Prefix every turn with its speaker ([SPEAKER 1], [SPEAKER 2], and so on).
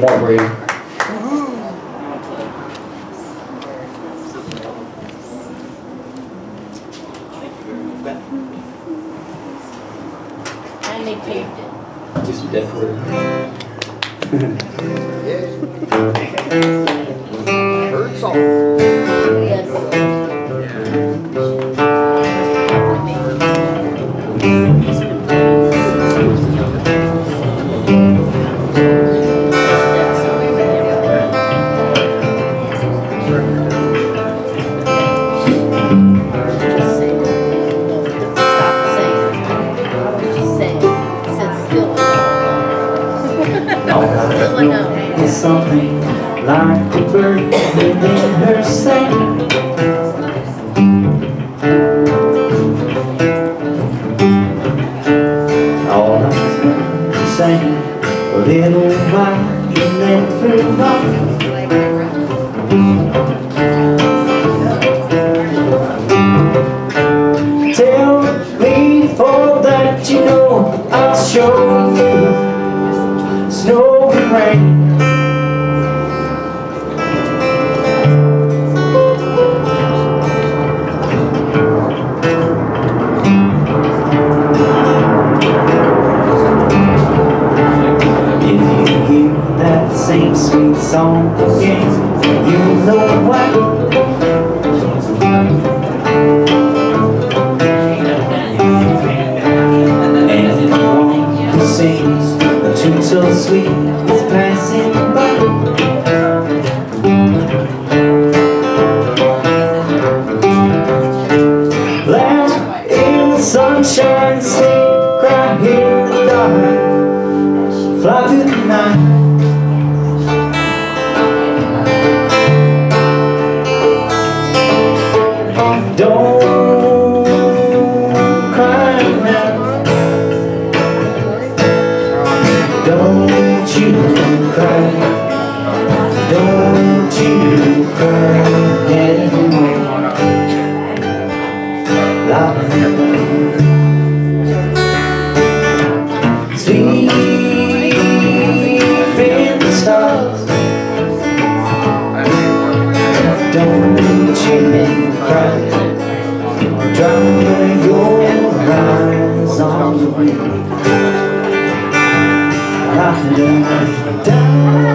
[SPEAKER 1] couple more for you.
[SPEAKER 2] And they paved
[SPEAKER 3] something like a bird within her sing. All I saying, a little while, you never know. Tell me for that you know I'll show you snow and rain. Song again, you know why. And you want to sing a tune so sweet, it's passing by. Laugh in the sunshine, sing, cry in the dark, fly through the night. queen. I said, down.